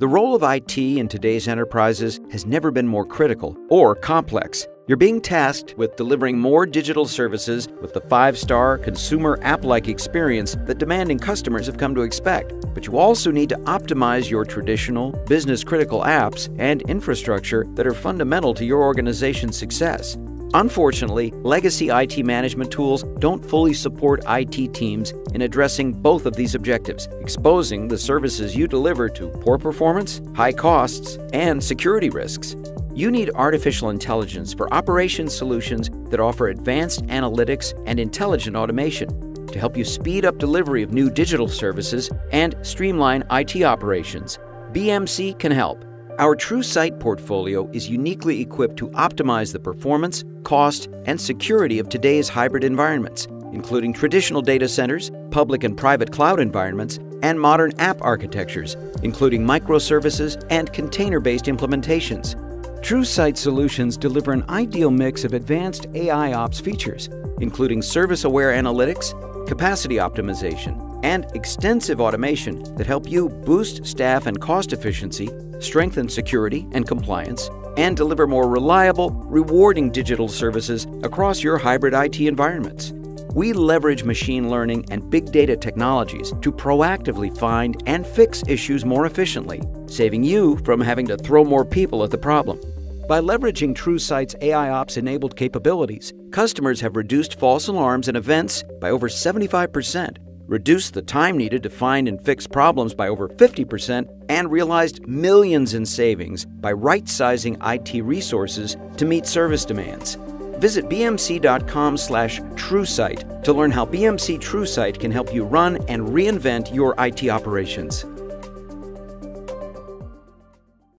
The role of IT in today's enterprises has never been more critical or complex. You're being tasked with delivering more digital services with the five star consumer app like experience that demanding customers have come to expect. But you also need to optimize your traditional, business critical apps and infrastructure that are fundamental to your organization's success. Unfortunately, legacy IT management tools don't fully support IT teams in addressing both of these objectives, exposing the services you deliver to poor performance, high costs, and security risks. You need artificial intelligence for operations solutions that offer advanced analytics and intelligent automation to help you speed up delivery of new digital services and streamline IT operations. BMC can help. Our TrueSight portfolio is uniquely equipped to optimize the performance, cost, and security of today's hybrid environments, including traditional data centers, public and private cloud environments, and modern app architectures, including microservices and container based implementations. TrueSight solutions deliver an ideal mix of advanced AI ops features, including service aware analytics, capacity optimization, and extensive automation that help you boost staff and cost efficiency, strengthen security and compliance, and deliver more reliable, rewarding digital services across your hybrid IT environments. We leverage machine learning and big data technologies to proactively find and fix issues more efficiently, saving you from having to throw more people at the problem. By leveraging TrueSight's AIOps enabled capabilities, customers have reduced false alarms and events by over 75% reduced the time needed to find and fix problems by over 50%, and realized millions in savings by right sizing IT resources to meet service demands. Visit bmc.com slash TrueSight to learn how BMC TrueSight can help you run and reinvent your IT operations.